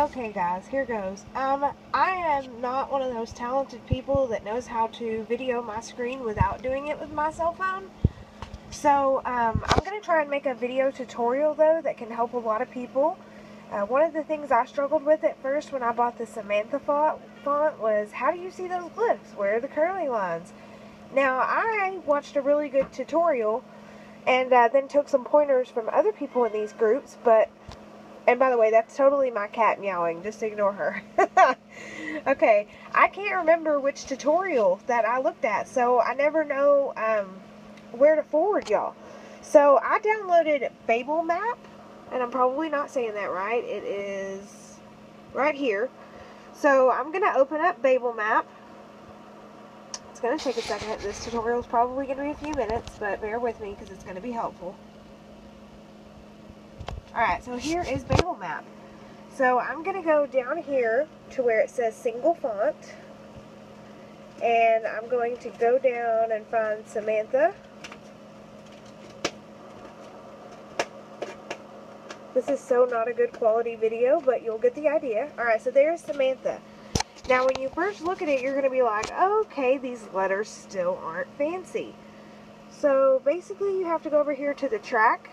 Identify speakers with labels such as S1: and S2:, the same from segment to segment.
S1: Okay guys, here goes. Um, I am not one of those talented people that knows how to video my screen without doing it with my cell phone. So, um, I'm going to try and make a video tutorial though that can help a lot of people. Uh, one of the things I struggled with at first when I bought the Samantha font, font was how do you see those glyphs? Where are the curly lines? Now, I watched a really good tutorial and uh, then took some pointers from other people in these groups, but and by the way, that's totally my cat meowing. Just ignore her. okay, I can't remember which tutorial that I looked at, so I never know um, where to forward y'all. So I downloaded Babel Map, and I'm probably not saying that right. It is right here. So I'm going to open up Babel Map. It's going to take a second. This tutorial is probably going to be a few minutes, but bear with me because it's going to be helpful. Alright, so here is Babel Map. So I'm going to go down here to where it says single font. And I'm going to go down and find Samantha. This is so not a good quality video, but you'll get the idea. Alright, so there's Samantha. Now when you first look at it, you're going to be like, okay, these letters still aren't fancy. So basically you have to go over here to the track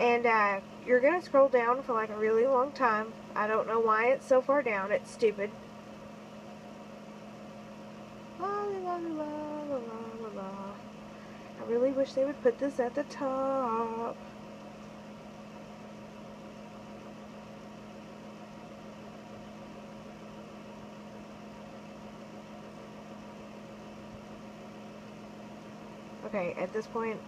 S1: and uh, you're to scroll down for like a really long time. I don't know why it's so far down. It's stupid. La la la la la la la. I really wish they would put this at the top. Okay, at this point,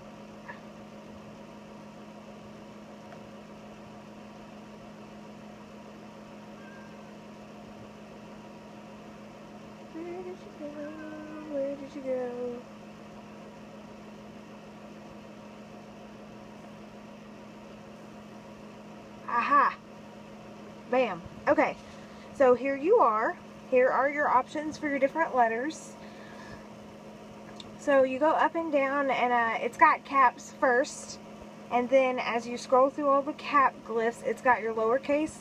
S1: Where did you you go? Aha! Bam. Okay. So here you are. Here are your options for your different letters. So you go up and down and uh, it's got caps first. And then as you scroll through all the cap glyphs, it's got your lowercase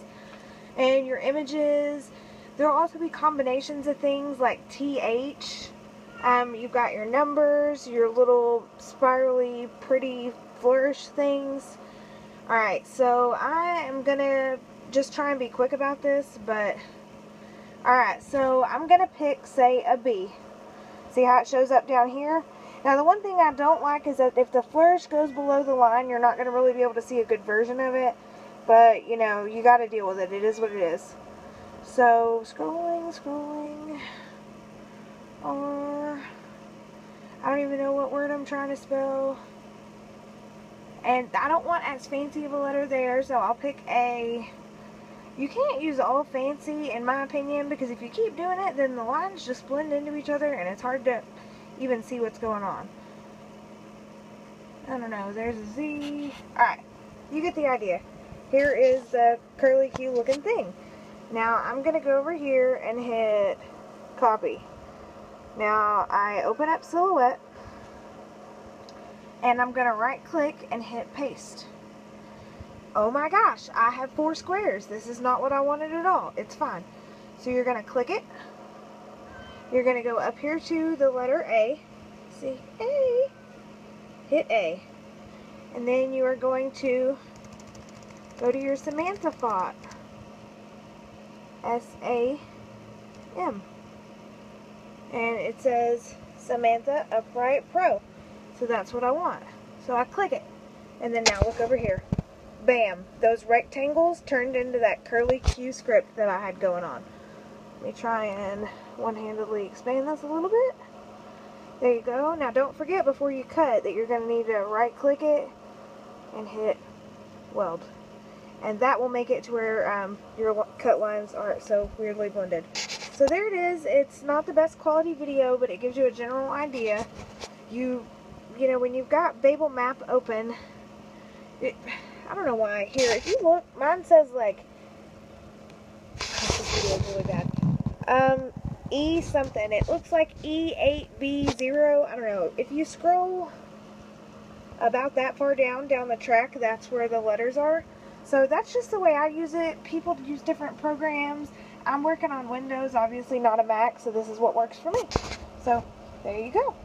S1: and your images there will also be combinations of things like TH. Um, you've got your numbers, your little spirally pretty flourish things. Alright, so I am going to just try and be quick about this, but... Alright, so I'm going to pick, say, a B. See how it shows up down here? Now, the one thing I don't like is that if the flourish goes below the line, you're not going to really be able to see a good version of it. But, you know, you got to deal with it. It is what it is. So, scrolling, scrolling, R, I don't even know what word I'm trying to spell. And I don't want as fancy of a letter there, so I'll pick A. You can't use all fancy, in my opinion, because if you keep doing it, then the lines just blend into each other, and it's hard to even see what's going on. I don't know, there's a Z. Alright, you get the idea. Here is the curly Q looking thing. Now I'm going to go over here and hit copy. Now I open up Silhouette and I'm going to right click and hit paste. Oh my gosh, I have four squares. This is not what I wanted at all. It's fine. So you're going to click it. You're going to go up here to the letter A. See, A. Hit A. And then you are going to go to your Samantha font. S-A-M. And it says Samantha Upright Pro. So that's what I want. So I click it. And then now look over here. Bam. Those rectangles turned into that curly Q script that I had going on. Let me try and one-handedly expand this a little bit. There you go. Now don't forget before you cut that you're going to need to right click it and hit weld and that will make it to where um, your cut lines aren't so weirdly blended. So there it is. It's not the best quality video, but it gives you a general idea. You, you know, when you've got Babel Map open, it, I don't know why. Here, if you look, mine says like, this video is really bad. Um, E something. It looks like E8B0. I don't know. If you scroll about that far down, down the track, that's where the letters are. So that's just the way I use it. People use different programs. I'm working on Windows, obviously not a Mac, so this is what works for me. So there you go.